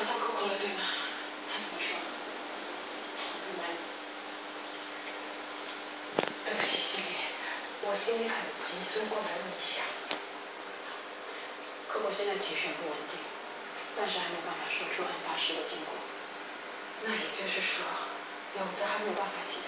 找到可可了，对吗？他怎么说？对不起，心里，我心里很急，所以过来问一下。可可现在情绪很不稳定，暂时还没有办法说出案发时的经过。那也就是说，永泽还没有办法起。